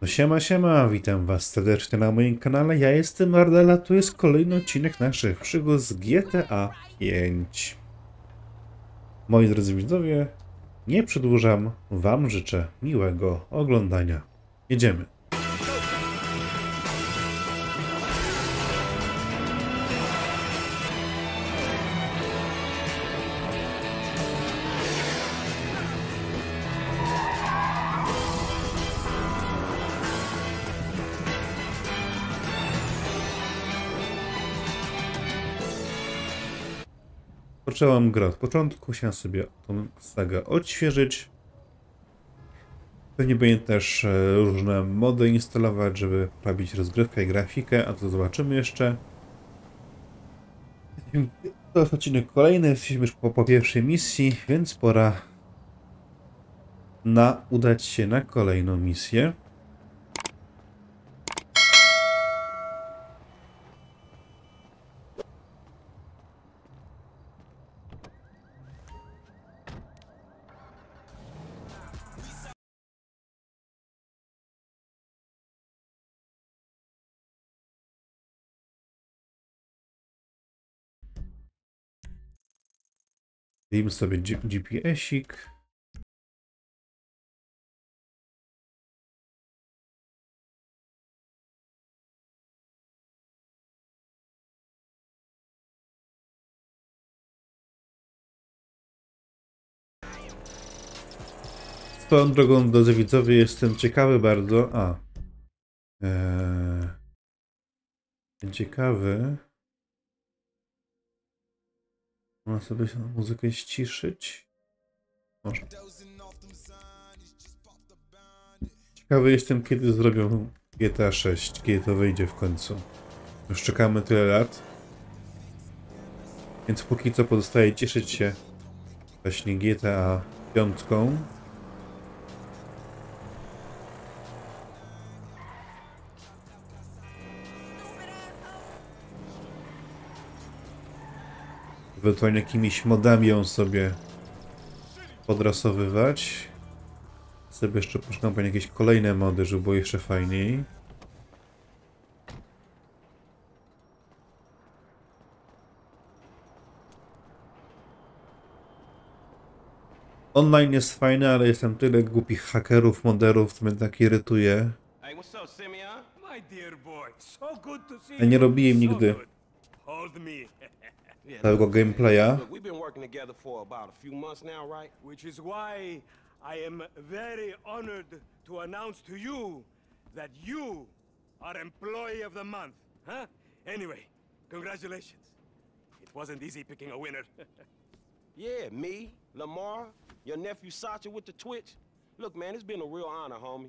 No siema, siema, witam was serdecznie na moim kanale. Ja jestem Ardela, to jest kolejny odcinek naszych przygód z GTA 5. Moi drodzy widzowie, nie przedłużam, wam życzę miłego oglądania. Jedziemy. Począłem grę od początku, chciałem sobie tą sagę odświeżyć. Pewnie będzie też e, różne mody instalować, żeby poprawić rozgrywkę i grafikę, a to zobaczymy jeszcze. To jest odcinek kolejny, jesteśmy już po, po pierwszej misji, więc pora na udać się na kolejną misję. Wbijmy sobie GPS-ik. Swoją drogą, drodzy widzowie, jestem ciekawy bardzo. A. Eee, ciekawy. Można sobie muzykę ściszyć. Może. Ciekawy jestem, kiedy zrobią GTA 6, kiedy to wyjdzie w końcu. Już czekamy tyle lat. Więc póki co pozostaje cieszyć się właśnie GTA 5. Ewentualnie jakimiś modami ją sobie podrasowywać. Sobie jeszcze poszukam po jakieś kolejne mody, żeby było jeszcze fajniej. Online jest fajny, ale jestem tyle głupich hakerów, moderów, co mnie tak irytuje. Ja nie robiłem nigdy całego gameplaya. Look, we've been working together for about a few months now, right? Which is why I am very honored to announce to you that you are Employee of the Month. Huh? Anyway, congratulations. It wasn't easy picking a winner. Yeah, me, Lamar, your nephew Sacha with the Twitch. Look, man, it's been a real honor, homie.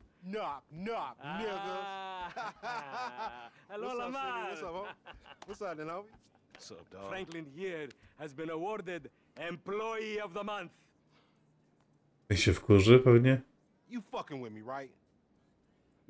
Knock, knock, nigga. Ah. Hello, What's up, Lamar. City? What's up, homie? What's up, then, homie? What's up, dog? Franklin here has been awarded Employee of the Month. Jak się wkurzy pewnie. You fucking with me, right?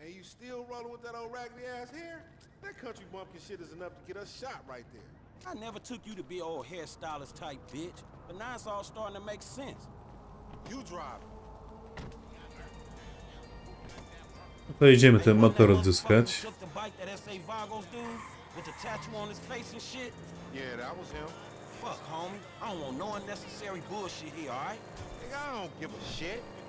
And you still rolling with that old raggedy ass hair? That country bumpkin shit is enough to get us shot right there. I never took you to be an old hairstylist type bitch, but now it's all starting to make sense. You drive. it. To idziemy Hey, ten wasn't motor that motherfucker odzyskać. the bike that S.A. Vagos dude with the tattoo on his face and shit? Yeah, that was him. Fuck, homie. I don't want no unnecessary bullshit here, alright? Nigga, I don't give a shit.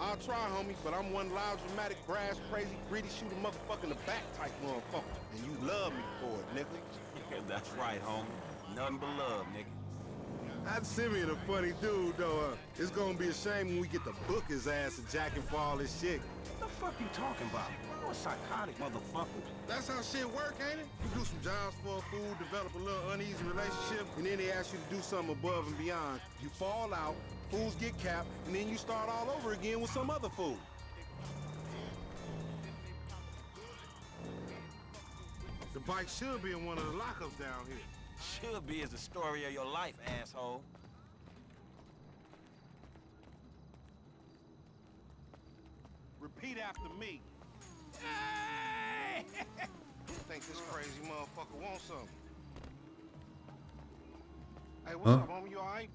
I'll try, homie, but I'm one loud, dramatic, brass, crazy, greedy, shoot a motherfucker in the back type motherfucker. And you love me for it, nigga. That's right, homie. Nothing but love, nigga. That Simeon a funny dude, though. Uh, it's gonna be a shame when we get to book his ass and jacking for all this shit. What the fuck you talking about? You're a psychotic motherfucker. That's how shit work, ain't it? You do some jobs for a fool, develop a little uneasy relationship, and then they ask you to do something above and beyond. You fall out, fools get capped, and then you start all over again with some other fool. The bike should be in one of the lockups down here. Should be as the story of your life, asshole. Repeat after me. Hey! Think this crazy motherfucker wants something. Hey, what's Huh? up, homie? You alright?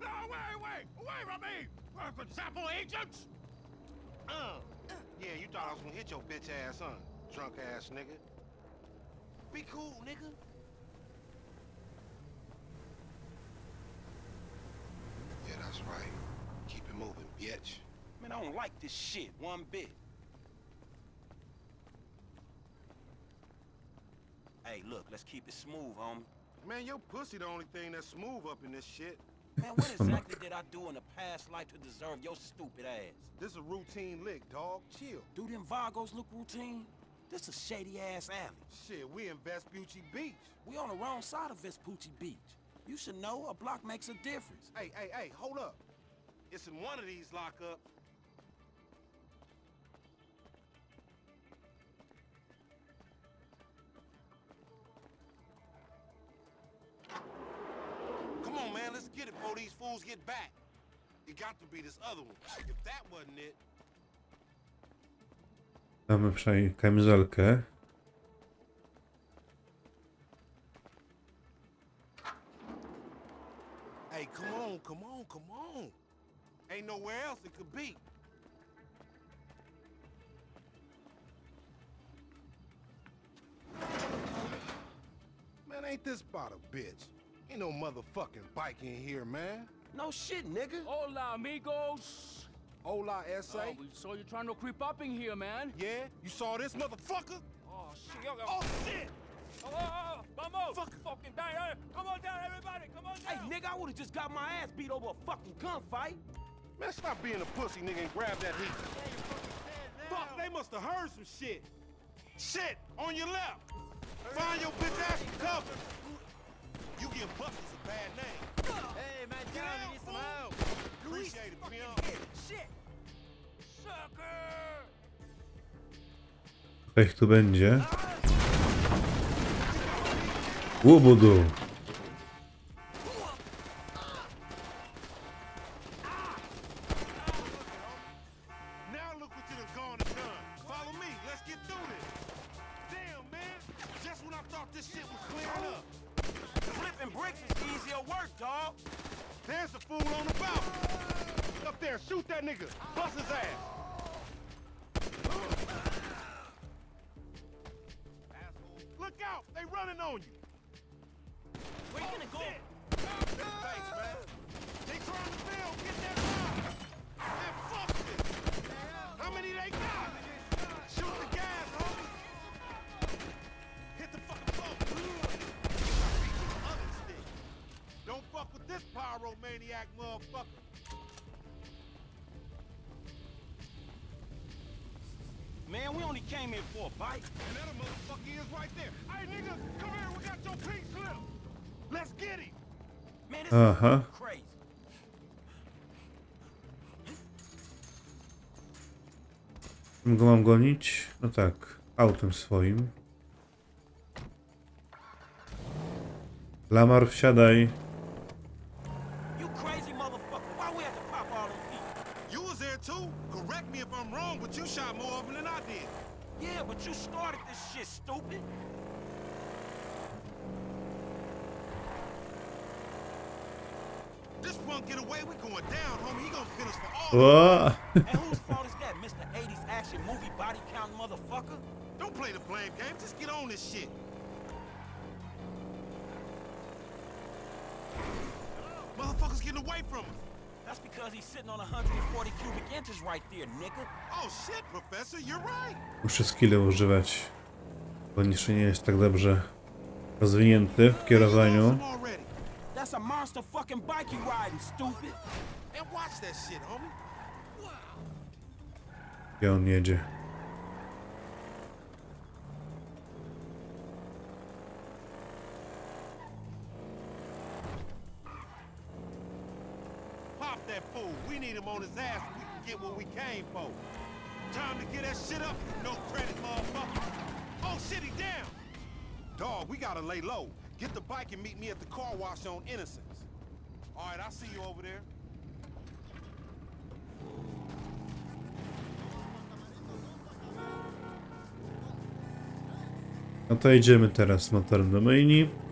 No, wait, wait, away from me! Work with sample agents! Uh. Yeah, you thought I was gonna hit your bitch ass, huh? Drunk ass nigga. Be cool, nigga. Yeah, that's right. Keep it moving, bitch. Man, I don't like this shit one bit. Hey, look, let's keep it smooth, homie. Man, your pussy the only thing that's smooth up in this shit. Man, what exactly did I do in the past life to deserve your stupid ass? This is a routine lick, dog. Chill. Do them Vagos look routine? This a shady ass alley. Shit, we in Vespucci Beach. We on the wrong side of Vespucci Beach. You should know a block makes a difference. Hey, hey, hey, hold up. It's in one of these lockups. One. If that wasn't it, Mamy przynajmniej kamizelkę. hey, come on, come on, come on. Ain't nowhere else it could be. Man, ain't this about a bitch? Ain't no motherfucking bike in here, man. No shit, nigga. Hola, amigos! Hola, S.A. Oh, we saw you trying to creep up in here, man. Yeah? You saw this motherfucker? Oh, shit. Oh, Oh, shit! oh, oh, oh, oh vamos! Fucking down. Hey, eh? Come on down, everybody. Come on down! Hey, nigga, I would've just got my ass beat over a fucking gunfight. Man, stop being a pussy, nigga, and grab that heat. Fuck, they must have heard some shit. Shit, on your left. Find your bitch ass and cover. You get buckets a bad name. Hey, man, Get down. out, need some help. Appreciate it, pimp. Shit! Sucker! Tu będzie. Łobudu! Pyromaniac motherfucker. man. We only came here for a bite. And that a motherfucker is right there. Hey, nigga, come here. We got your pink slip. Let's get him. Man, this Aha. is crazy. Czym go mam gonić? No tak, autem swoim. Lamar, wsiadaj. You crazy motherfucker. Why we have to pop all them people? You was there too. Correct me if I'm wrong, but you shot more of them than I did. Yeah, but you started this shit, stupid. This punk get away, we going down, homie. He gonna pin us for all. O! and whose fault is that, Mr. 80s action movie body count motherfucker? Don't play the blame game. Just get on this shit. Motherfuckers getting away from us. That's because he's sitting on 140 cubic inches right there, nigga. Oh shit, Professor, you're right. Muszę skille używać. Bo jeszcze nie jest tak dobrze rozwinięty w kierowaniu. That's a monster fucking bike you riding, stupid. And watch that shit, homie. Gdzie on jedzie? Him on his ass so we can get what we came for. Time to get that shit up, no credit motherfucker. Oh shit, he down. Dog, we gotta lay low. Get the bike and meet me at the car wash on Innocence. All right, I'll see you over there. No to jedziemy teraz do myjni.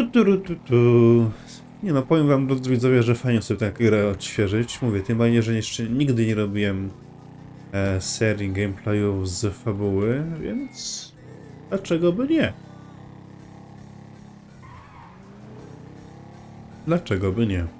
Tu, tu, tu, tu. Nie no, powiem wam, drodzy widzowie, że fajnie sobie tę grę odświeżyć. Mówię, tym bardziej, że jeszcze nigdy nie robiłem e, serii gameplayów z fabuły, więc dlaczego by nie? Dlaczego by nie?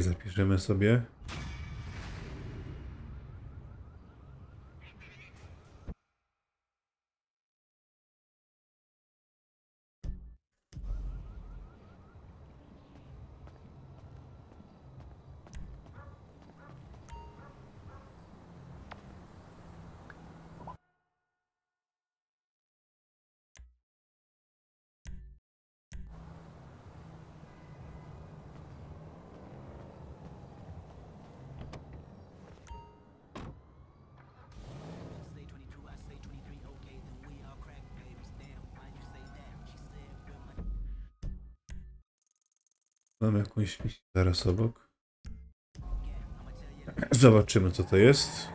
Zapiszemy sobie. Mam jakąś misję zaraz obok. Zobaczymy, co to jest.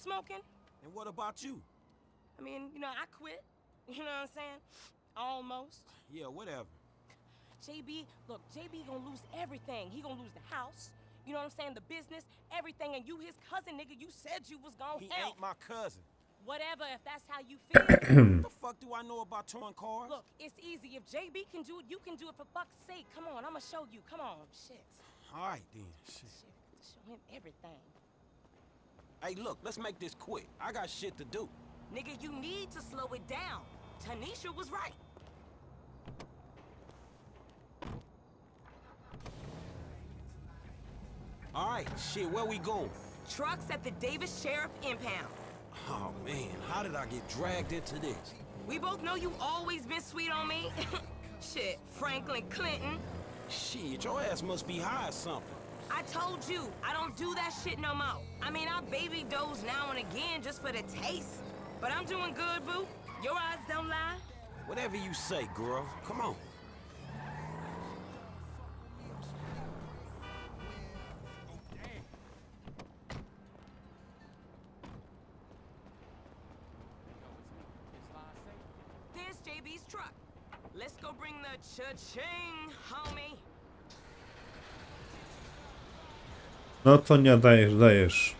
Smoking. And what about you? I mean, you know, I quit. You know what I'm saying? Almost. Yeah, whatever. JB, look, JB gonna lose everything. He gonna lose the house. You know what I'm saying? The business, everything. And you, his cousin, nigga, you said you was gonna He help. ain't my cousin. Whatever, if that's how you feel. what the fuck do I know about towing cars? look, it's easy. If JB can do it, you can do it for fuck's sake. Come on, I'ma show you. Come on. Shit. All right, then. Shit. Shit. Show him everything. Hey, look, let's make this quick. I got shit to do. Nigga, you need to slow it down. Tanisha was right. All right, shit, where we going? Trucks at the Davis Sheriff Impound. Oh, man, how did I get dragged into this? We both know you always been sweet on me. Shit, Franklin Clinton. Shit, your ass must be high or something. I told you, I don't do that shit no more. I mean, I baby doze now and again just for the taste. But I'm doing good, boo. Your eyes don't lie. Whatever you say, girl. Come on. There's JB's truck. Let's go bring the cha-ching, No to nie dajesz, dajesz.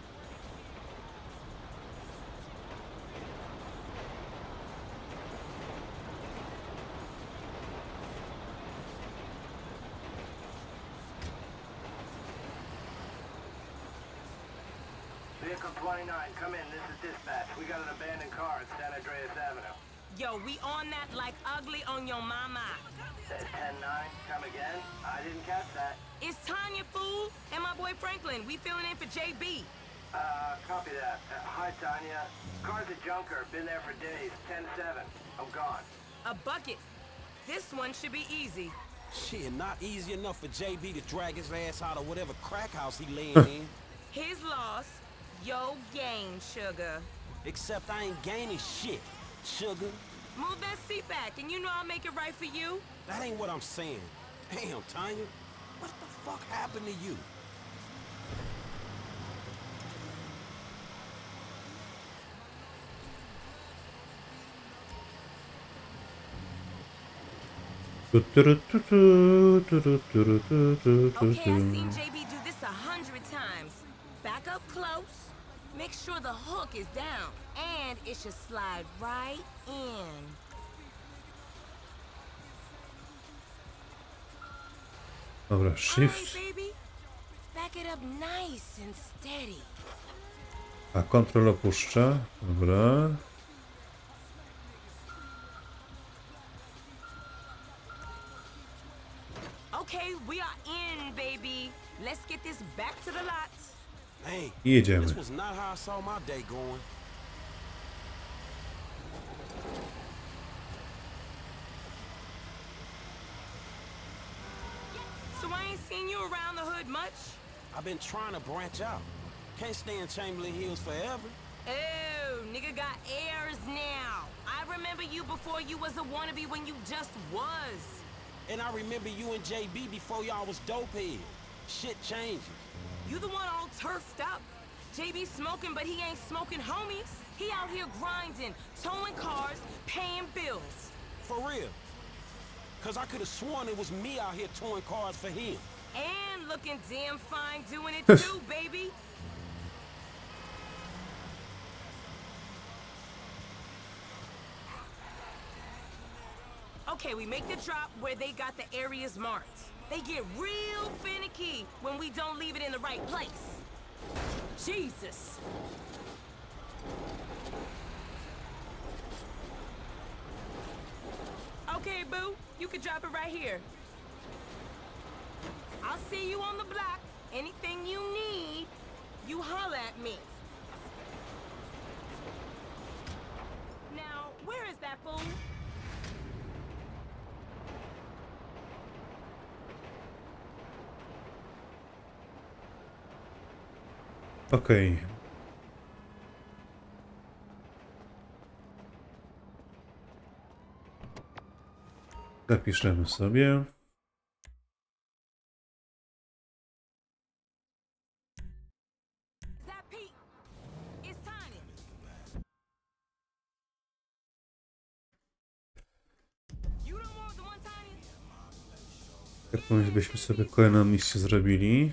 Easy enough for JB to drag his ass out of whatever crack house he laying in. His loss, yo gain, sugar. Except I ain't gaining shit, sugar. Move that seat back, and you know I'll make it right for you. That ain't what I'm saying. Damn, Tonya. What the fuck happened to you? Times. Back up close. Make sure the hook is down, and it should slide right in. Dobra, shift. A kontrol opuszcza. Dobra. Okay, we are in, baby. Let's get this back to the lot. Hey, I jedziemy. this was not how I saw my day going. So I ain't seen you around the hood much. I've been trying to branch out. Can't stay in Chamberlain Hills forever. Oh, nigga got airs now. I remember you before you was a wannabe when you just was. And I remember you and JB before y'all was dopehead. Shit changes. You the one all turfed up. JB smoking, but he ain't smoking homies. He out here grinding, towing cars, paying bills. For real. Cause I could have sworn it was me out here towing cars for him. And looking damn fine doing it too, baby. Okay, we make the drop where they got the areas marked. They get real finicky when we don't leave it in the right place. Jesus. Okay, boo, you can drop it right here. I'll see you on the block. Anything you need, you holler at me. Okej. Okay. Zapiszemy sobie. Jakąś byśmy sobie kolejną misję zrobili.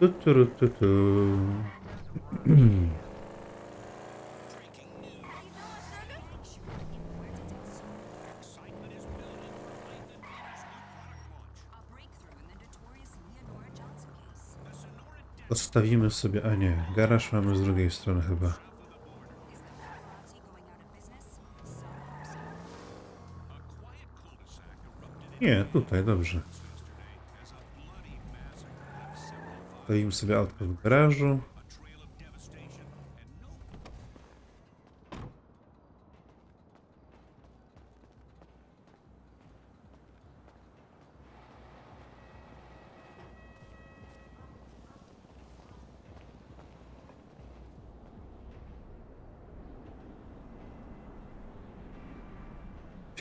Tu, tu, tu, tu. Odstawimy sobie, a nie, garaż mamy z drugiej strony chyba. Nie, tutaj, dobrze. Stawimy sobie autko w garażu.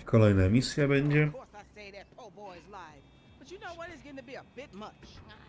Kolejna misja będzie. Getting to.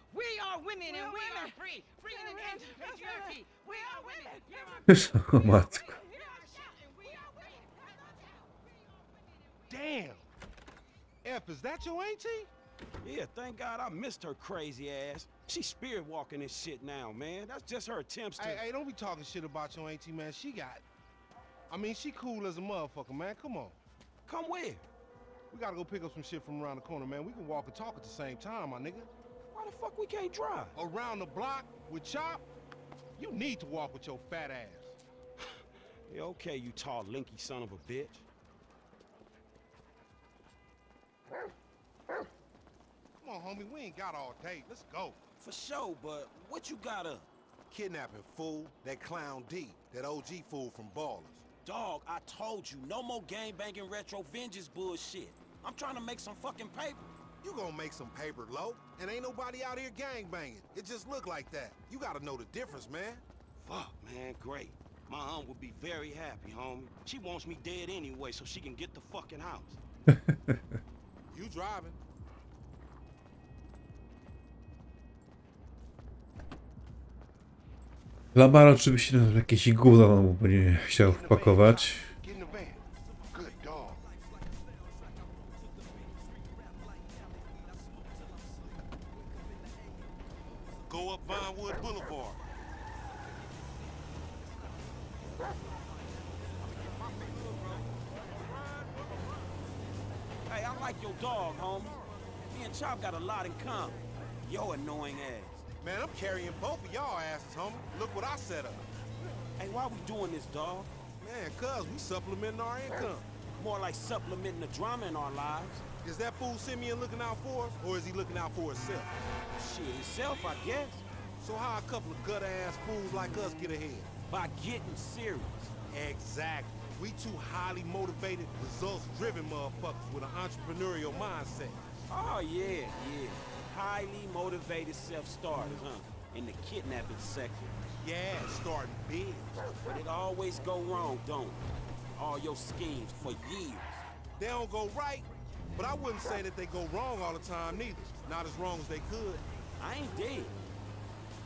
We are women We and are we are women. free. Freedom We are and women. end That's patriarchy. We are women. women. You're our O matko. We are shouting. We are women. We are women. Damn. F, is that your auntie? Yeah, thank God I missed her crazy ass. She's spirit walking this shit now, man. That's just her attempts to. Hey, hey, don't be talking shit about your auntie, man. She got. I mean, she cool as a motherfucker, man. Come on. Come where? We gotta go pick up some shit from around the corner, man. We can walk and talk at the same time, my nigga. Why the fuck we can't drive? Around the block with Chop, you need to walk with your fat ass. Yeah, okay, you tall, linky son of a bitch. Come on, homie. We ain't got all day. Let's go. For sure, but what you got up? Kidnapping fool, that clown D, that OG fool from Ballas. Dog, I told you, no more gang banging retro vengeance bullshit. I'm trying to make some fucking paper. You gonna make some paper, low, and ain't nobody out here gang banging. It just look like that. You gotta know the difference, man. Fuck, man, great. My aunt would be very happy, homie. She wants me dead anyway so she can get the fucking house. You driving. Lamar oczywiście no, jakieś gówno mu będzie chciał wpakować. Go up Vinewood Boulevard. Hey, I like your dog, homie. Me and Chop got a lot in common. Yo annoying ass. Man, I'm carrying both of y'all asses, homie. Look what I set up. Hey, why we doing this, dog? Man, cuz we supplementing our income. More like supplementing the drama in our lives. Is that fool Simeon looking out for us, or is he looking out for himself? Shit, himself, I guess. So how a couple of gutter-ass fools like us get ahead? By getting serious. Exactly. We two highly motivated, results-driven motherfuckers with an entrepreneurial mindset. Oh, yeah, yeah. Highly motivated self-starters, huh? In the kidnapping sector. Yeah, starting big. But it always go wrong, don't it? All your schemes for years. They don't go right, but I wouldn't say that they go wrong all the time neither. Not as wrong as they could. I ain't dead.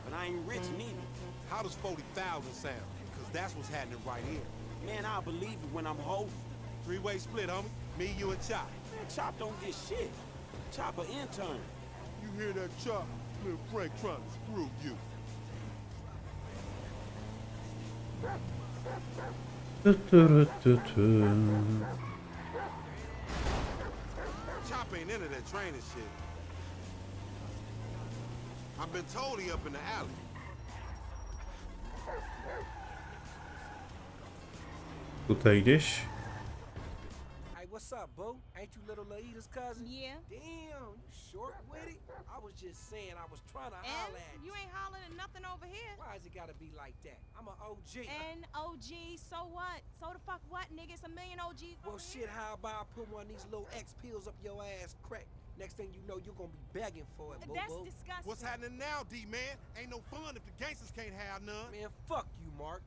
But I ain't rich neither. How does 40,000 sound? Because that's what's happening right here. Man, I'll believe it when I'm holding. Three-way split, homie. Me, you, and Chop. Man, Chop don't get shit. Chop an intern. You hear that, Chop? Little Frank trying to screw you. Tu, tu, ru, tu. Ain't into that training shit. I've been told he up in the alley. Tutaj gdzieś. Hey, what's up, boo? Ain't you little Laida's cousin? Yeah. Damn, you short with it? I was just saying I was trying to And holler at you you ain't hollering at nothing over here. Why is it gotta be like that? I'm an OG. And OG, so what? So the fuck what, nigga? It's a million OGs. well, over shit, how about I put one of these little X pills up your ass crack? Next thing you know, you're gonna be begging for it, here. boo That's disgusting. What's happening now, D-man? Ain't no fun if the gangsters can't have none. Man, fuck you, Mark.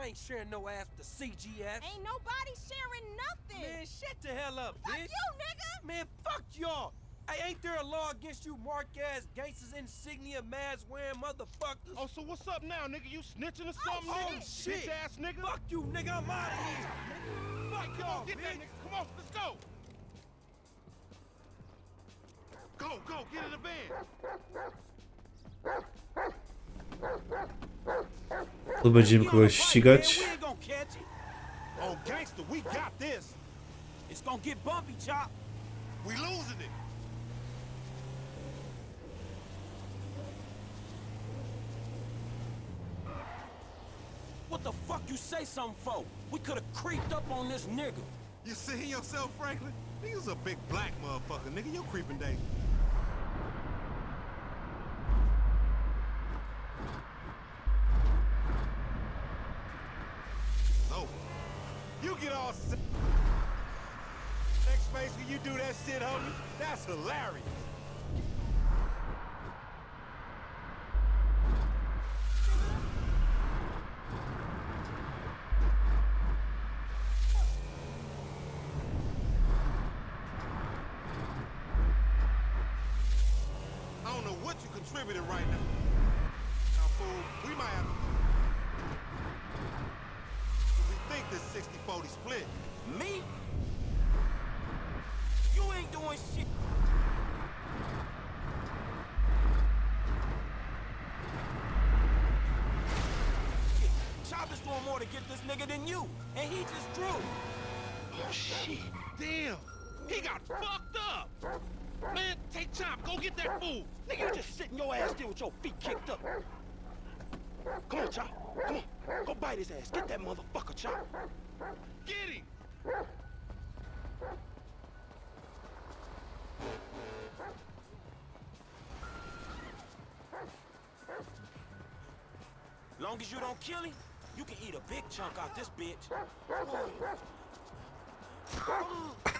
I ain't sharing no ass with the CGS. Ain't nobody sharing nothing. Man, shut the hell up, fuck bitch. you, nigga. Man, fuck y'all. Hey, ain't there a law against you mark ass gangsters insignia mask wearing motherfuckers? Oh, so what's up now, nigga? You snitching or oh, something, Oh, nigga? shit. Bitch ass nigga. Fuck you, nigga. I'm out of here. nigga. Fuck Come y'all, on, get that bitch. nigga. Come on, let's go. Go, go, get in the van. Tu będziemy kogoś ścigać. Oh. What the fuck you say something for? We could have creeped up on this nigga. You seeing yourself, Franklin? Nigga's a big black motherfucker, nigga. You're creeping danger. So, you get all si- Next space when you do that shit, homie, that's hilarious. I don't know what you contributed right now. Now, fool, we might have to... We think this 60-40 split. Me? You ain't doing shit. Chop is doing more to get this nigga than you, and he just drew. Oh, shit. Damn. He got fucked up. Man, take Chop. Go get that fool. Nigga, you just sitting your ass there with your feet kicked up. Come on, Chop. Come on. Go bite his ass. Get that motherfucker, Chop. Get him. Long as you don't kill him, you can eat a big chunk out this bitch.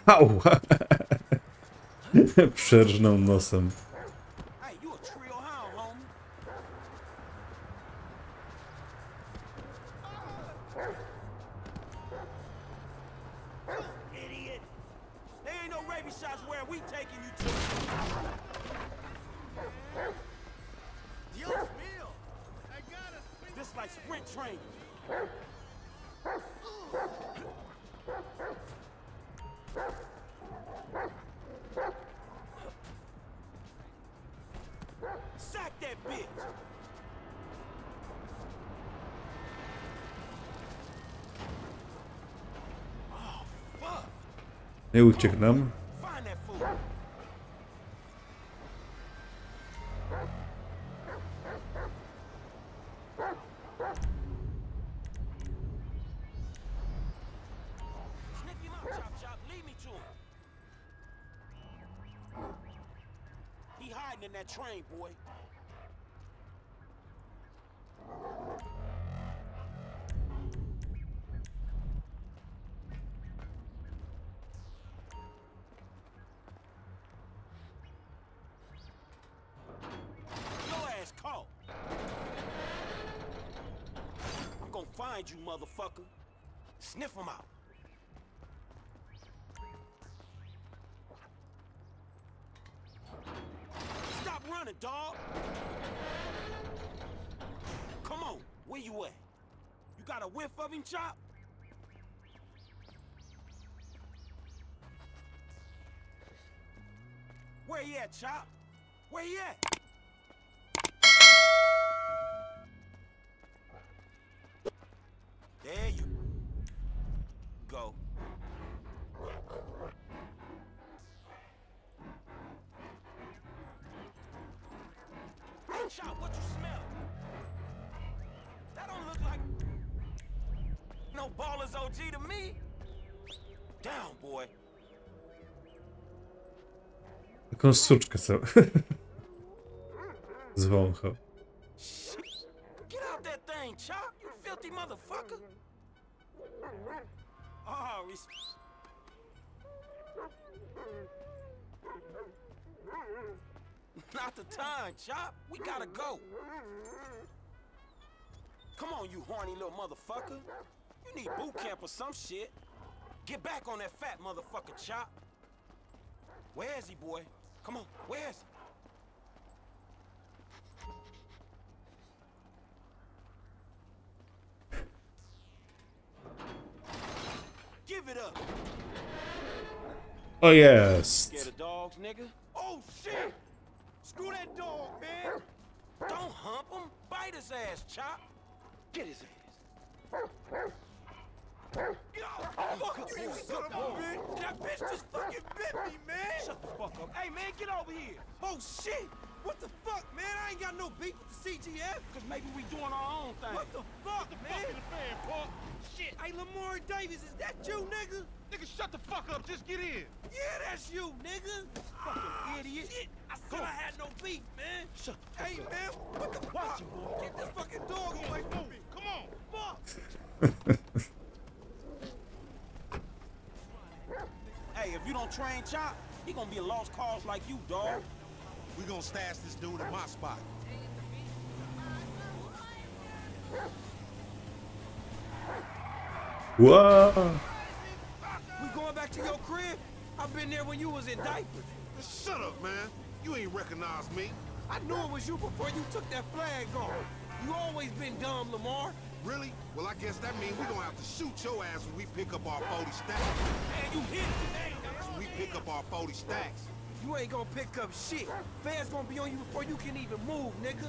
Au! Przerżnął nosem. Me to him. He hiding in that train, boy. Sniff him out. Stop running, dog. Come on, where you at? You got a whiff of him, Chop? Where he at, Chop? Where he at? Chop, what you smell? That don't look like no Ballas OG to me. Down, boy. Taką suczkę sobie. Zwąchał. Get out that thing, Chop, you filthy motherfucker. Oh, res- Not the time, Chop. We gotta go. Come on, you horny little motherfucker. You need boot camp or some shit. Get back on that fat motherfucker, Chop. Where is he, boy? Come on, where is he? Give it up. Oh, o jest! Scared of dogs, nigga? Oh shit! Screw that dog, man! Don't hump him. Bite his ass, Chop. Get his ass. Get! Fuck you, you son of a bitch! That bitch just fucking bit me, man! Shut the fuck up. Hey, man, get over here! Oh, shit! What the fuck, man? I ain't got no beef with the CGF. Cause maybe we doing our own thing. What the fuck, man? Fuck in the fan, punk. Shit! Hey, Lamar Davis, is that you, nigga? Nigga, shut the fuck up. Just get in. Yeah, that's you, nigga. Fucking idiot. Shit, I said I had no beef, man. Shut the fuck Hey, up. man, what the fuck? You, Get this fucking dog away from me. Come on. Fuck. hey, if you don't train Chop, he gonna be a lost cause like you, dog. We gonna stash this dude in my spot. Whoa! We going back to your crib? I've been there when you was in diapers. Shut up, man. You ain't recognize me. I knew it was you before you took that flag off. You always been dumb, Lamar. Really? Well, I guess that means we gonna have to shoot your ass when we pick up our 40 stacks. Man, you hit it. When we pick up our 40 stacks. You ain't gonna pick up shit. Fans gonna be on you before you can even move, nigga.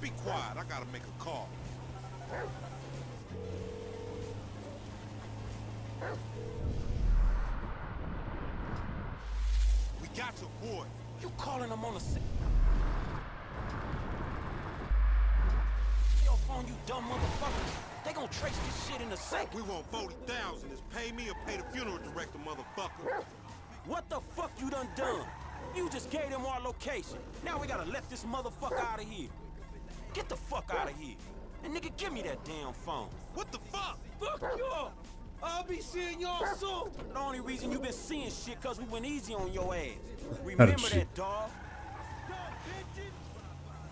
Be quiet. I gotta make a call. Got your boy. You calling him on the set? Your phone, you dumb motherfucker. They gonna trace this shit in a sec. We want 40,000. Is pay me or pay the funeral director, motherfucker. What the fuck you done done? You just gave them our location. Now we gotta let this motherfucker out of here. Get the fuck out of here. And nigga, give me that damn phone. What the fuck? Fuck you up. I'll be seeing y'all soon. The only reason you been seeing shit cause we went easy on your ass. Remember shit. that, dog.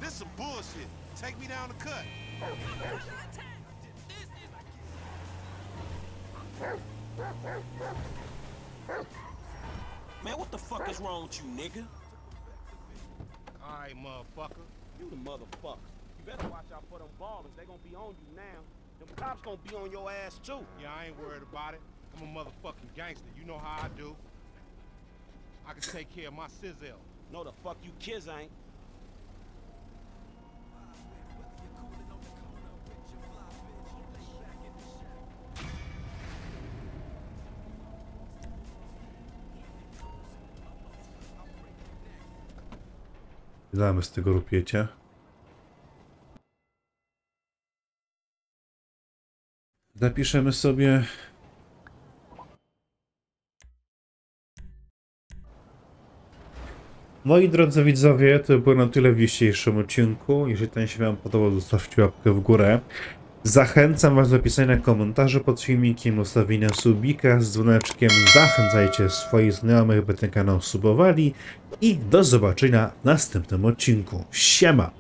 This some bullshit. Take me down the cut. Man, what the fuck is wrong with you, nigga? All right, motherfucker. You the motherfucker. You better watch out for them Ballas. They gonna be on you now. Them cops gonna be on your ass too. Yeah, I ain't worried about it. I'm a motherfucking gangster. You know how I do. I can take care of my sizzle. No, the fuck you kids ain't. Zamy z tego rupiecie. Zapiszemy sobie Moi drodzy widzowie, to było na tyle w dzisiejszym odcinku. Jeżeli ten się Wam podobał, zostawcie łapkę w górę. Zachęcam Was do pisania komentarzy pod filmikiem, ustawienia subika z dzwoneczkiem. Zachęcajcie swoich znajomych, by ten kanał subowali. I do zobaczenia w następnym odcinku. Siema!